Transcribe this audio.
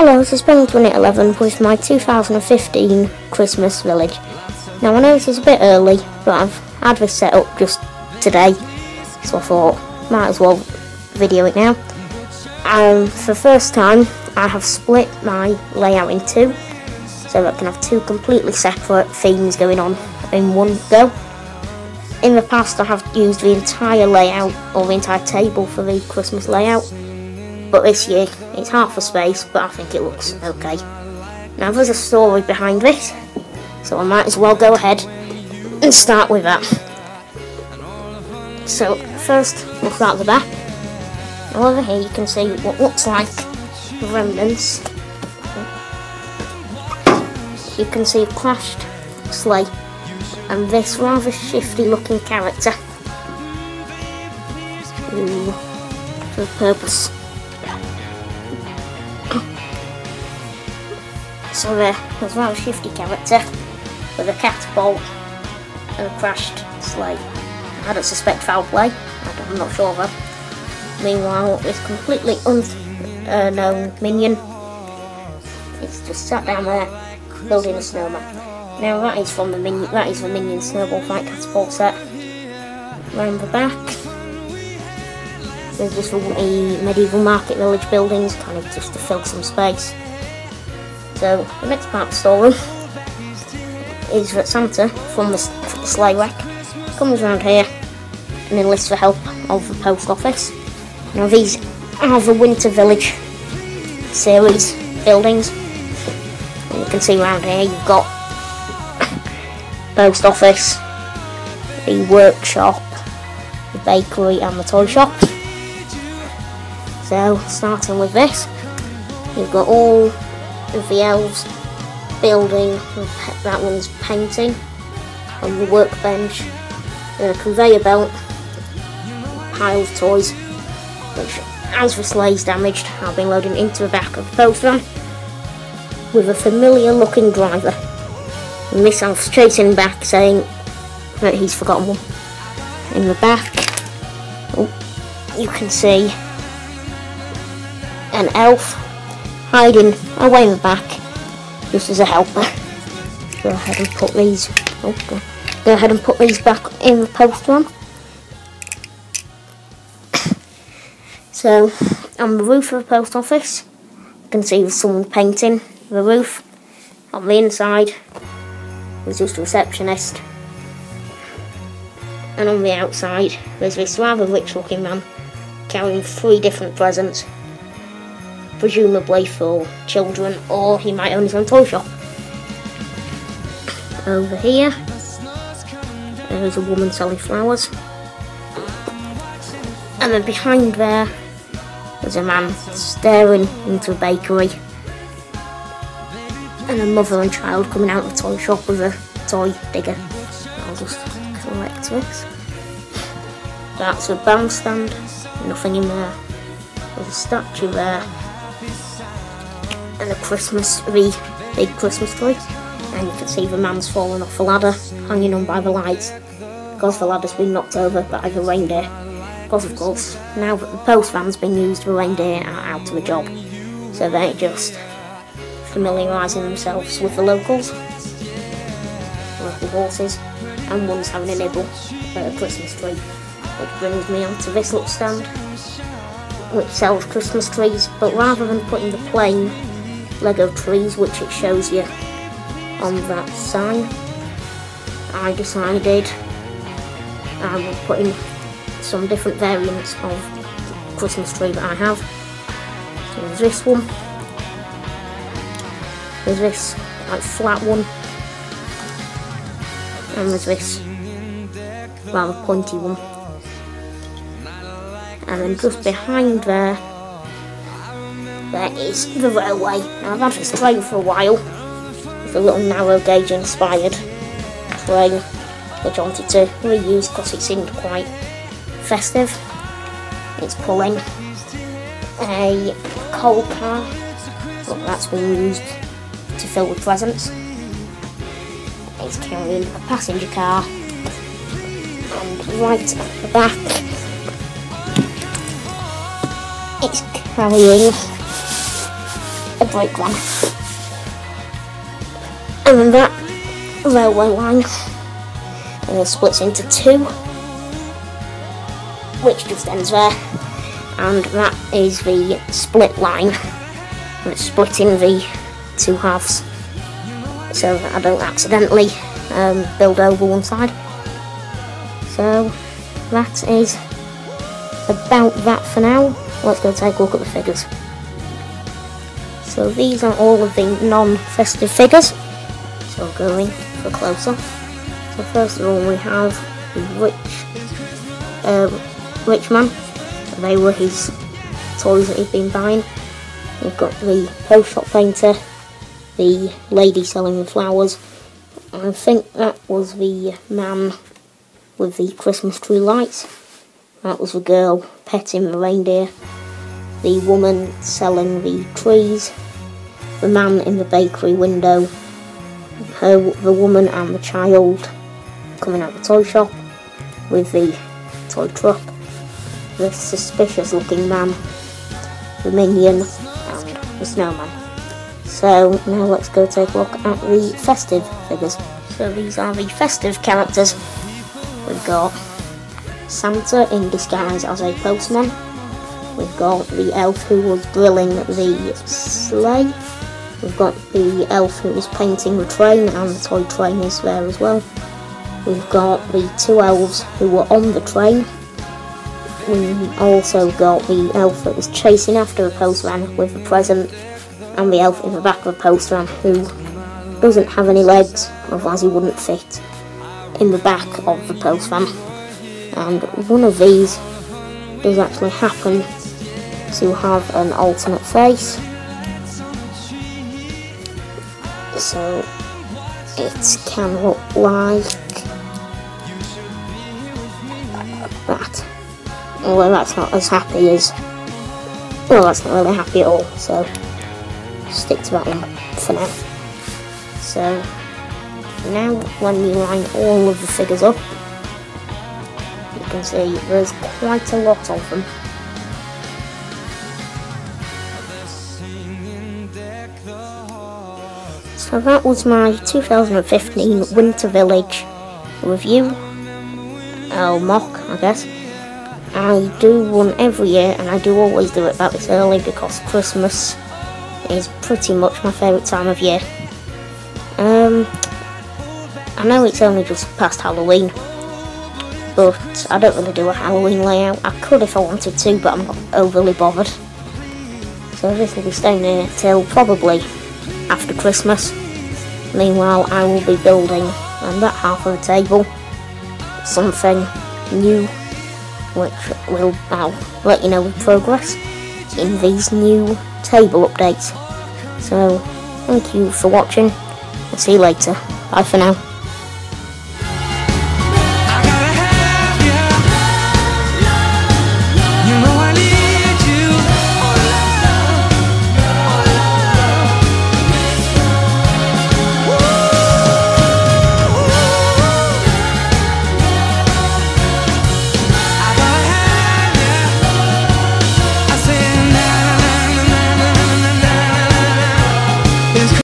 Hello, this is Penguin2811 with my 2015 Christmas village. Now I know this is a bit early, but I've had this set up just today, so I thought might as well video it now. Um, for the first time, I have split my layout in two, so that I can have two completely separate themes going on in one go. In the past, I have used the entire layout or the entire table for the Christmas layout but this year it's half a space, but I think it looks okay. Now there's a story behind this, so I might as well go ahead and start with that. So first we'll start at the back. Over here you can see what looks like remnants. You can see a crashed sleigh and this rather shifty looking character. Ooh, for the purpose. So there a rather shifty character with a catapult and a crashed sleigh. I don't suspect foul play, I'm not sure of. Meanwhile, this completely unknown minion is just sat down there building a snowman. Now that is from the minion that is the minion snowball fight catapult set. Round the back there's just a medieval market village buildings kind of just to fill some space. So the next part of the story is that Santa from the, sleigh wreck comes around here and enlists the help of the post office. Now these are the Winter Village series buildings. And you can see around here you've got post office, the workshop, the bakery and the toy shop. So starting with this, you've got all of the elves building, that one's painting on the workbench, and a conveyor belt, pile of toys, which as the sleigh's damaged, I've been loading into the back of the post van with a familiar looking driver. And this elf's chasing back saying that he's forgotten one. In the back, oh, you can see an elf hiding away in the back just as a helper. Go ahead and put these oh, go, go ahead and put these back in the post one. so on the roof of the post office you can see someone painting the roof. On the inside there's just a receptionist and on the outside there's this rather rich looking man carrying three different presents presumably for children, or he might own his own toy shop. Over here, there's a woman selling flowers. And then behind there, there's a man staring into a bakery. And a mother and child coming out of the toy shop with a toy digger. I'll just collect this. That's a bandstand, nothing in there. There's a statue there Christmas tree, big Christmas tree. And you can see the man's fallen off a ladder, hanging on by the lights, because the ladder's been knocked over by the reindeer. Because of course, now that the post van's been used, the reindeer are out of a job. So they're just familiarising themselves with the locals, local horses, and one's having a nibble at a Christmas tree. Which brings me on to this little stand, which sells Christmas trees, but rather than putting the plain Lego trees, which it shows you on that sign. I decided I will put in some different variants of Christmas tree that I have. So there's this one. There's this like flat one. And there's this rather pointy one. And then just behind there there is the railway. Now I've had this train for a while, with a little narrow gauge inspired train, which I wanted to reuse because it seemed quite festive. It's pulling a coal car, look that's been used to fill with presents. It's carrying a passenger car, and right at the back, it's carrying a brick van. And then that railway line uh, splits into two, which just ends there. And that is the split line, and it's splitting the two halves so that I don't accidentally um, build over one side. So that is about that for now. Let's go take a look at the figures. So these are all of the non-festive figures. So going for closer. So first of all we have the rich, uh, rich man. They were his toys that he'd been buying. We've got the post shop painter, the lady selling the flowers. I think that was the man with the Christmas tree lights. That was the girl petting the reindeer. The woman selling the trees. The man in the bakery window. Her, the woman and the child coming out of the toy shop with the toy truck. The suspicious looking man. The minion and the snowman. So now let's go take a look at the festive figures. So these are the festive characters. We've got Santa in disguise as a postman. We've got the elf who was drilling the sleigh. We've got the elf who was painting the train and the toy train is there as well. We've got the two elves who were on the train. We also got the elf that was chasing after the postman with the present and the elf in the back of the postman who doesn't have any legs, otherwise he wouldn't fit in the back of the postman. And one of these does actually happen to have an alternate face. So it can look like uh, that. Well, that's not as happy as. Well, that's not really happy at all, so stick to that one for now. So now when we line all of the figures up, you can see there's quite a lot of them. So that was my 2015 Winter Village review. Oh, mock, I guess. I do one every year, and I do always do it about this early because Christmas is pretty much my favourite time of year. Um, I know it's only just past Halloween, but I don't really do a Halloween layout. I could if I wanted to, but I'm not overly bothered. So this will be staying here till probably after Christmas. Meanwhile, I will be building on that half of the table something new, which will I'll let you know with progress in these new table updates. So, thank you for watching. I'll see you later. Bye for now.